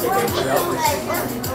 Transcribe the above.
我就不会放我